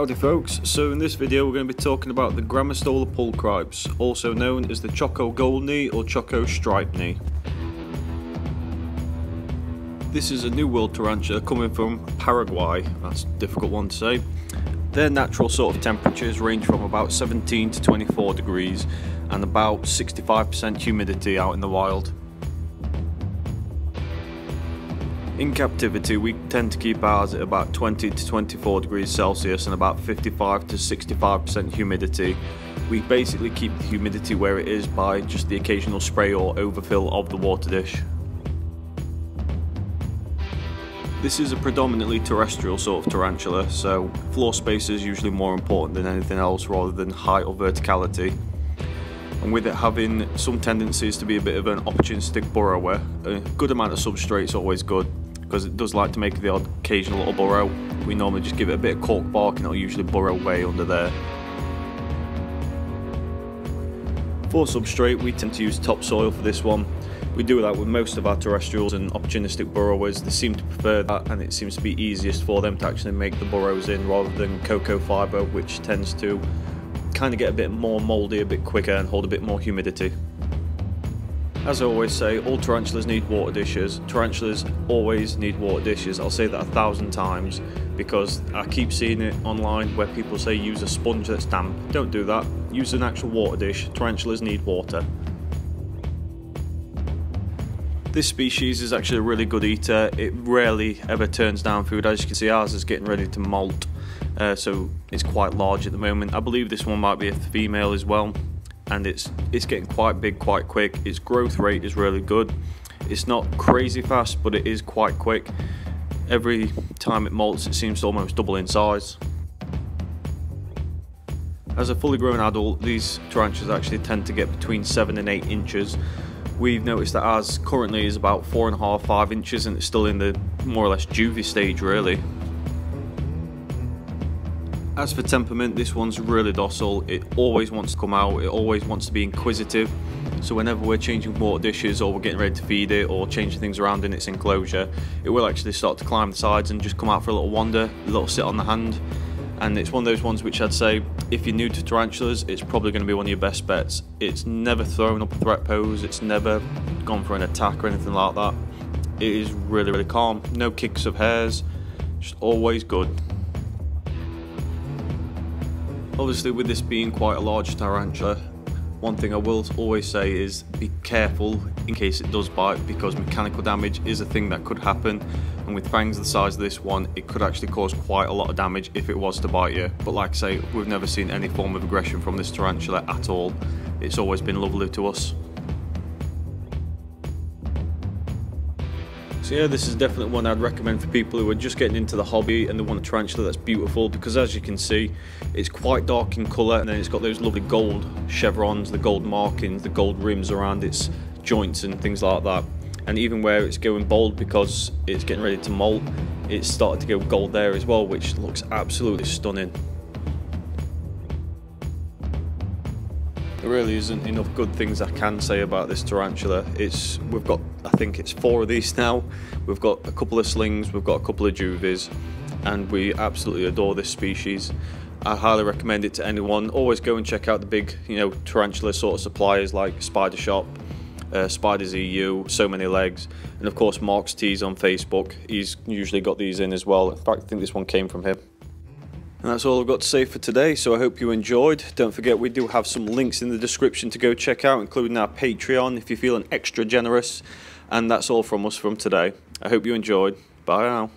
Howdy folks, so in this video we're going to be talking about the Grammostola pulchripes, also known as the Chaco gold knee or Chaco stripe knee. This is a new world tarantula coming from Paraguay, that's a difficult one to say. Their natural sort of temperatures range from about 17 to 24 degrees and about 65% humidity out in the wild. In captivity, we tend to keep ours at about 20 to 24 degrees Celsius and about 55 to 65% humidity. We basically keep the humidity where it is by just the occasional spray or overfill of the water dish. This is a predominantly terrestrial sort of tarantula, so floor space is usually more important than anything else rather than height or verticality. And with it having some tendencies to be a bit of an opportunistic burrower, a good amount of substrate is always good because it does like to make the odd occasional little burrow. We normally just give it a bit of cork bark and it'll usually burrow way under there. For substrate we tend to use topsoil for this one. We do that with most of our terrestrials and opportunistic burrowers. They seem to prefer that and it seems to be easiest for them to actually make the burrows in rather than cocoa fibre which tends to kind of get a bit more mouldy a bit quicker and hold a bit more humidity. As I always say, all tarantulas need water dishes. Tarantulas always need water dishes. I'll say that a thousand times because I keep seeing it online where people say use a sponge that's damp. Don't do that. Use an actual water dish. Tarantulas need water. This species is actually a really good eater. It rarely ever turns down food. As you can see, ours is getting ready to molt, uh, so it's quite large at the moment. I believe this one might be a female as well and it's it's getting quite big quite quick. Its growth rate is really good. It's not crazy fast, but it is quite quick. Every time it molts, it seems to almost double in size. As a fully grown adult, these tarantulas actually tend to get between 7 and 8 inches. We've noticed that ours currently is about 4.5, 5 inches and it's still in the more or less juvie stage really. As for temperament, this one's really docile. It always wants to come out. It always wants to be inquisitive. So whenever we're changing water dishes or we're getting ready to feed it or changing things around in its enclosure, it will actually start to climb the sides and just come out for a little wander, a little sit on the hand. And it's one of those ones which I'd say, if you're new to tarantulas, it's probably going to be one of your best bets. It's never thrown up a threat pose. It's never gone for an attack or anything like that. It is really, really calm. No kicks of hairs. Just always good. Obviously with this being quite a large tarantula, one thing I will always say is be careful in case it does bite because mechanical damage is a thing that could happen. And with fangs the size of this one it could actually cause quite a lot of damage if it was to bite you. But like I say we've never seen any form of aggression from this tarantula at all. It's always been lovely to us So yeah, this is definitely one I'd recommend for people who are just getting into the hobby and they want a tarantula that's beautiful because as you can see, it's quite dark in colour and then it's got those lovely gold chevrons, the gold markings, the gold rims around its joints and things like that. And even where it's going bold because it's getting ready to molt, it's started to go gold there as well, which looks absolutely stunning. There really isn't enough good things I can say about this tarantula. It's we've got I think it's four of these now. We've got a couple of slings, we've got a couple of juvies, and we absolutely adore this species. I highly recommend it to anyone. Always go and check out the big, you know, tarantula sort of suppliers like Spider Shop, uh, Spiders EU, So Many Legs, and of course Mark's Tees on Facebook. He's usually got these in as well. In fact, I think this one came from him. And that's all I've got to say for today, so I hope you enjoyed. Don't forget we do have some links in the description to go check out, including our Patreon if you're feeling extra generous. And that's all from us from today. I hope you enjoyed. Bye now.